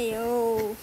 哎呦